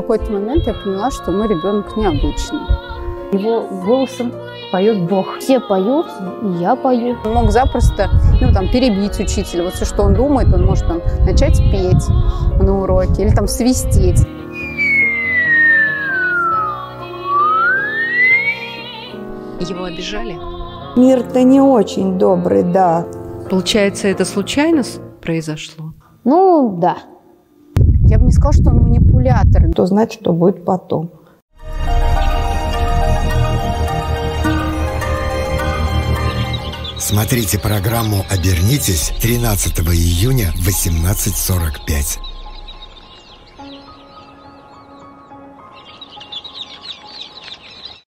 какой-то момент я поняла, что мой ребенок необычный. Его голосом поет Бог. Все поют, и я пою. Он мог запросто ну, там, перебить учителя. Вот все, что он думает, он может там, начать петь на уроке или там свистеть. Его обижали? Мир-то не очень добрый, да. Получается, это случайно произошло? Ну, да. Я бы не сказала, что он манипулятор. Кто знает, что будет потом. Смотрите программу «Обернитесь» 13 июня в 18.45.